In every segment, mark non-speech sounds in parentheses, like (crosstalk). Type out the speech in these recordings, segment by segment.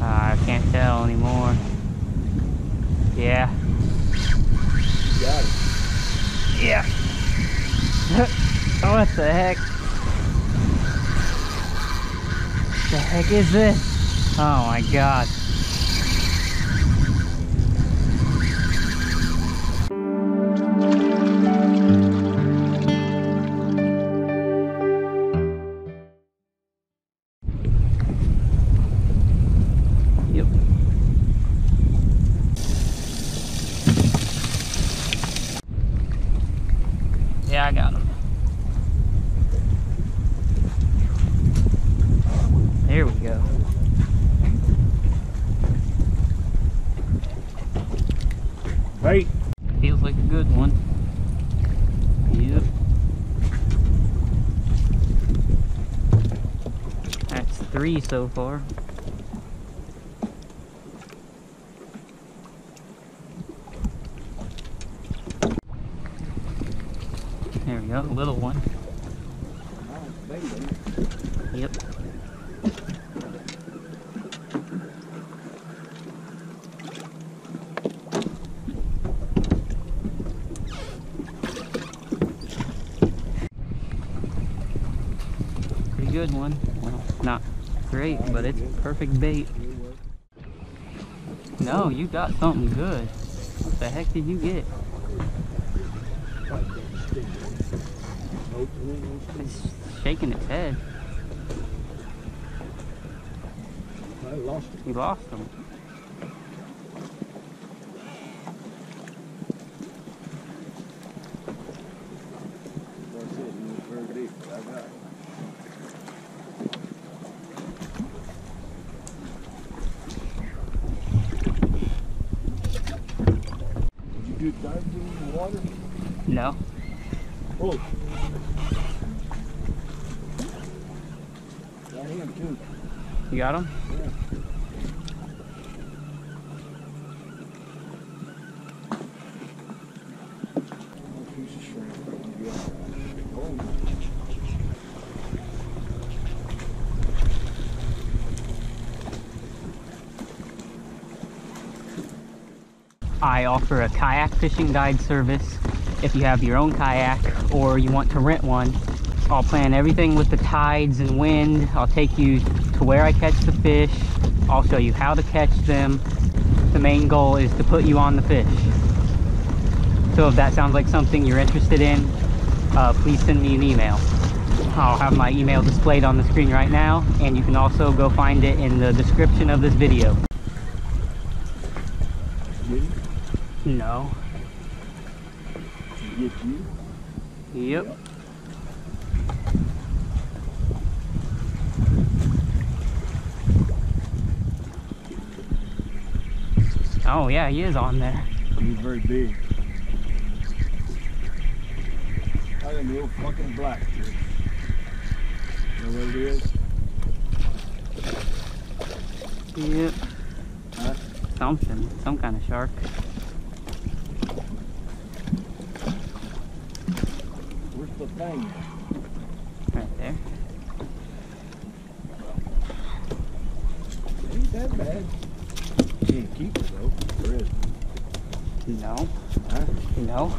Uh, I can't tell anymore. Yeah. Yeah. (laughs) what the heck? The heck is this? Oh my god. Three so far. There we go, little one. Yep. Pretty good one. Great, but it's perfect bait. No, you got something good. What the heck did you get? It's shaking its head. I lost. You lost them. That's it. It was very deep. I got it. Did you dive in the water? No. Oh. Got him too. You got them? Yeah. I offer a kayak fishing guide service. If you have your own kayak or you want to rent one, I'll plan everything with the tides and wind. I'll take you to where I catch the fish. I'll show you how to catch them. The main goal is to put you on the fish. So if that sounds like something you're interested in, uh, please send me an email. I'll have my email displayed on the screen right now, and you can also go find it in the description of this video. No. Get you? Yep. Oh yeah, he is on there. He's very big. I the old fucking black dude. You know what it is? Yep. Huh? Something, some kind of shark. Thing? Right there. Ain't that bad. Can't keep it though. It? No. Huh? No.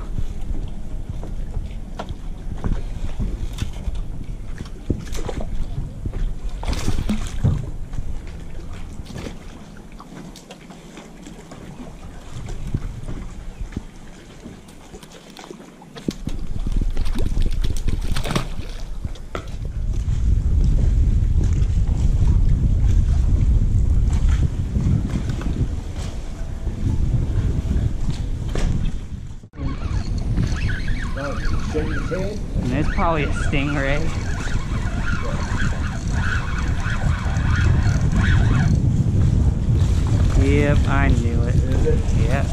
Oh, shake his head. And it's probably a stingray. Yep, I knew it. Yep.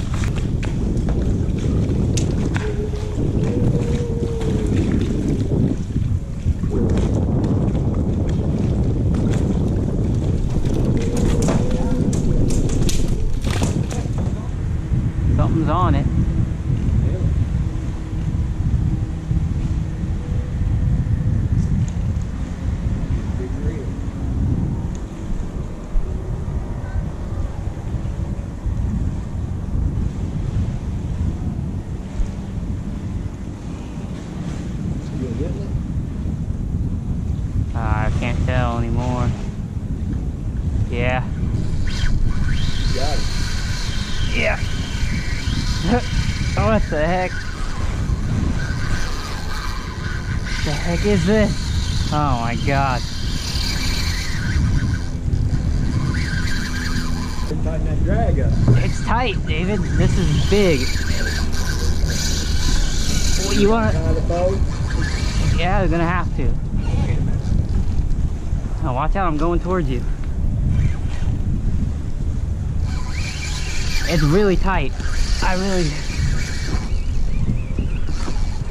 Something's on it. Big reel. Yeah. Got it. Yeah. what the heck? The heck is this? Oh my god. Been tighten that drag up. It's tight, David. This is big. Well, you want to? Tie the boat. Yeah, they're gonna have to. Oh, watch out! I'm going towards you. It's really tight. I really.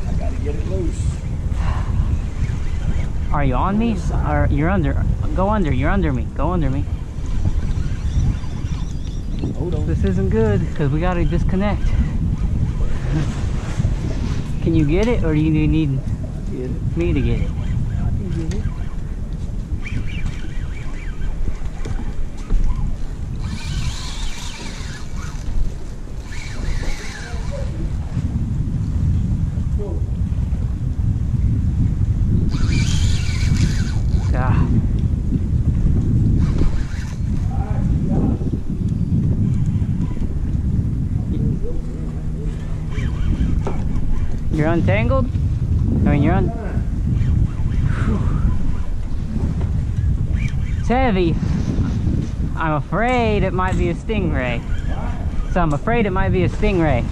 I gotta get it loose. Are you on me? Or you're under? Go under. You're under me. Go under me. This isn't good because we gotta disconnect. Can you get it, or do you need Get it. me to get it? I can get it. God. You're untangled? I mean, you're un. It's heavy. I'm afraid it might be a stingray. So I'm afraid it might be a stingray.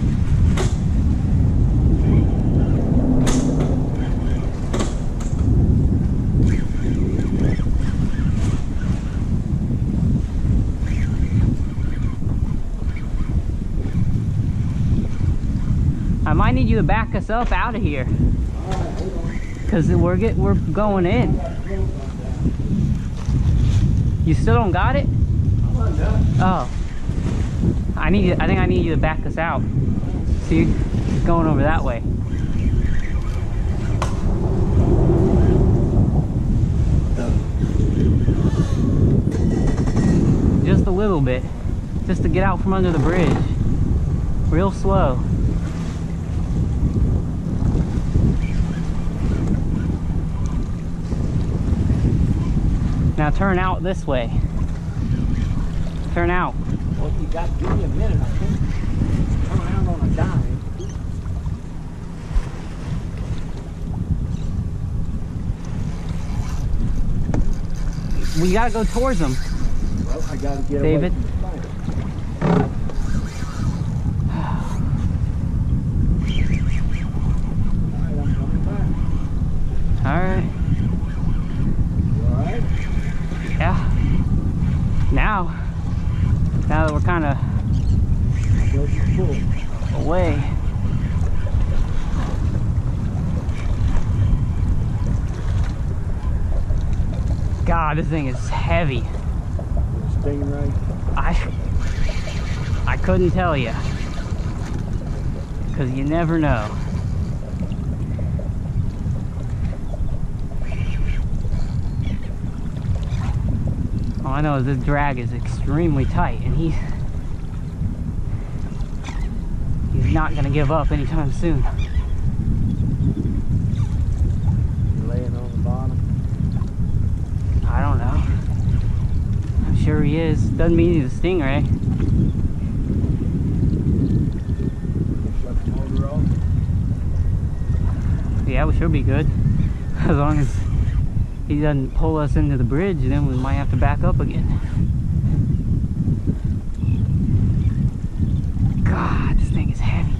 Need you to back us up out of here. Cause we're get we're going in. You still don't got it? Oh. I need you I think I need you to back us out. See it's going over that way. Just a little bit. Just to get out from under the bridge. Real slow. Now turn out this way. Turn out. Well, you got give me a minute. I can't turn around on a dime. We gotta go towards them. Well, I got to get David? away from the fire. All right, I'm coming back. Alright. You all right? Yeah. Now, now that we're kind of Close the pool. away. God, this thing is heavy. Stingray. I I couldn't tell you. Cause you never know. All I know is this drag is extremely tight and he he's not gonna give up anytime soon. You're laying on the bottom. I don't know. I'm sure he is. Doesn't mean he's a stingray. Off. Eh? Yeah, we should be good. (laughs) As long as he doesn't pull us into the bridge, then we might have to back up again. God, this thing is heavy.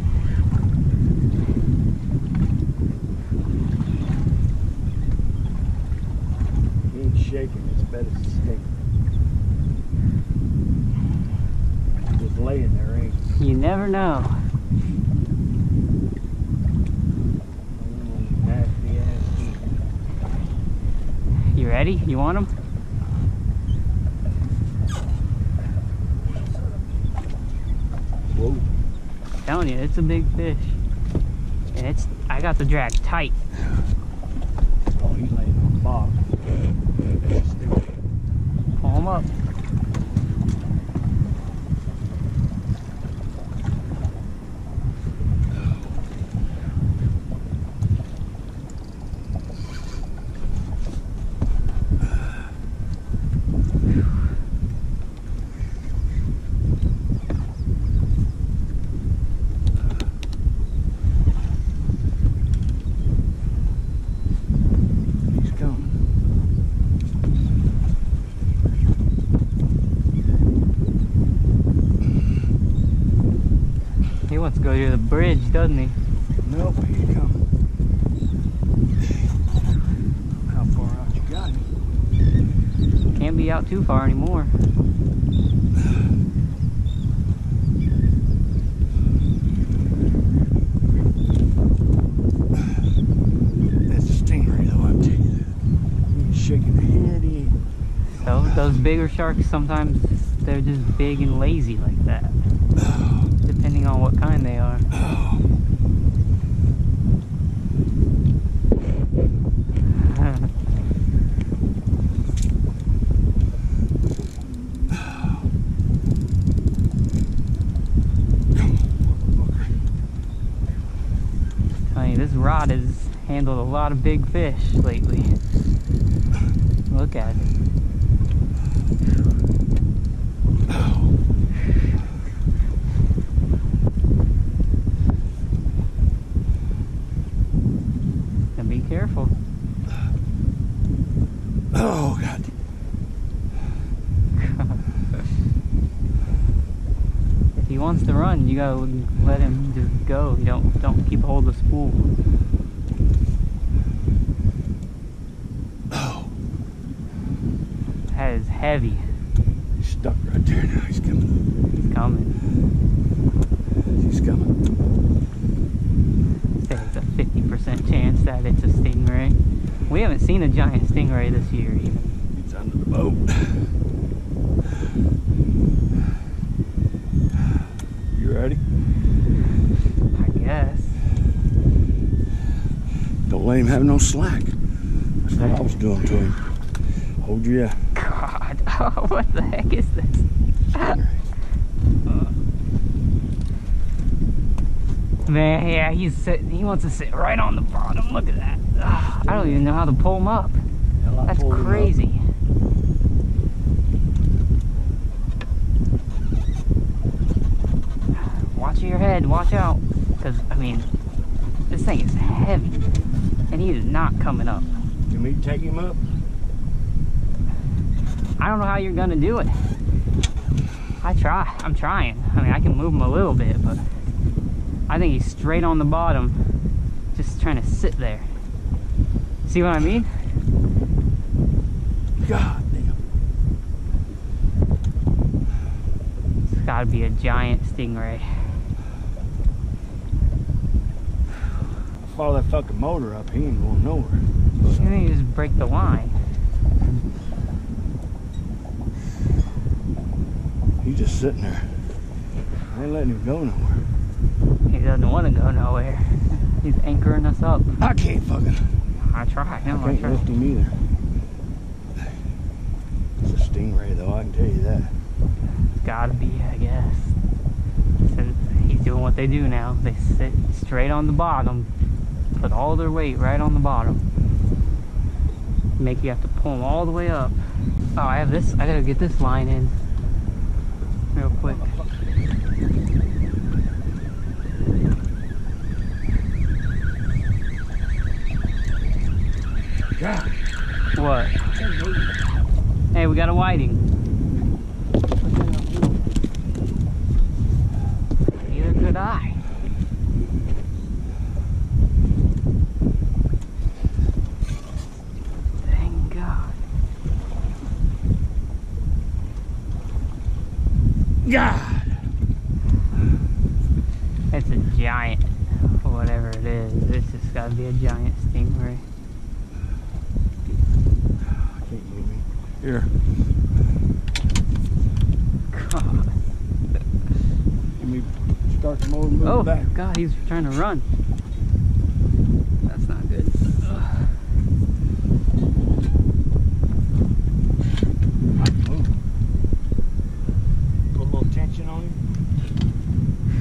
He ain't shaking. It's better to stink. Just laying there, ain't? You never know. Nasty ass heat. You ready? You want him? Whoa. telling you, it's a big fish. And it's, I got the drag tight. Oh, he's laying on the box. Pull him up. Wants to go to the bridge, doesn't he? Nope, here you come. How far out you got him? Can't be out too far anymore. That's a stingray though, I'll tell you. He's shaking the head, he ain't. So those bigger sharks sometimes they're just big and lazy like. Depending on what kind they are. (laughs) This rod has handled a lot of big fish lately. Look at it. And be careful. Oh, God. If he wants to run, you gotta let him just go. You don't don't keep a hold of the spool. Oh, That is heavy. he's stuck right there now. He's coming. He's coming. He's coming. It's a 50% chance that it's a stingray. We haven't seen a giant stingray this year even. He's under the boat. You ready? I guess. Don't let him have no slack. That's what I was doing to him. Hold you. God, (laughs) oh, what the heck is this? Man, yeah, he's sitting. He wants to sit right on the bottom. Look at that. Ugh, I don't even know how to pull him up. Hell, That's pulled him up. crazy. Watch your head. Watch out. Because, I mean, this thing is heavy. And he is not coming up. You mean take him up? I don't know how you're going to do it. I try. I'm trying. I mean, I can move him a little bit, but I think he's straight on the bottom. Just trying to sit there. See what I mean? God damn. It's got to be a giant stingray. Follow that fucking motor up. He ain't going nowhere. You think you just break the line? He's just sitting there. I ain't letting him go nowhere. He doesn't want to go nowhere. He's anchoring us up. I can't fucking. I try. No, I I can't try. lift him either. It's a stingray though. I can tell you that. It's gotta be, I guess. Since he's doing what they do now. They sit straight on the bottom, put all their weight right on the bottom. Make you have to pull them all the way up. Oh, I have this. I gotta get this line in real quick. God. What? Hey, we got a whiting. Neither could I. Thank God. God. It's a giant, whatever it is. It's just gotta be a giant stingray. I can't move him. Here. God. Let me start the motor moving Oh, back. God, he's trying to run. That's not good. Ugh. I can move. Put a little tension on him.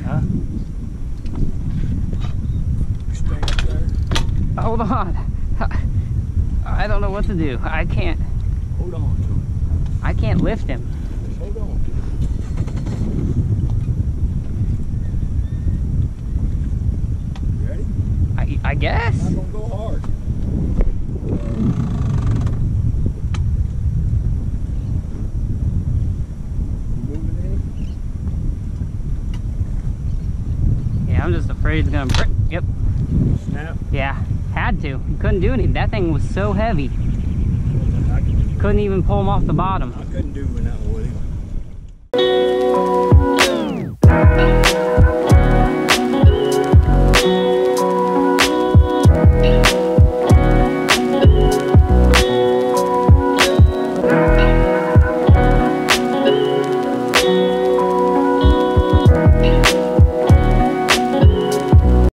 Huh? Stay up there. Hold on. I don't know what to do. I can't. Hold on to him. I can't lift him. Just hold on to him. Ready? I, I guess. Not gonna go hard. Moving any? afraid it's gonna break. Yep. Snap. Yeah. Had to. You couldn't do anything. That thing was so heavy. Couldn't even pull them off the bottom. I couldn't do it that was.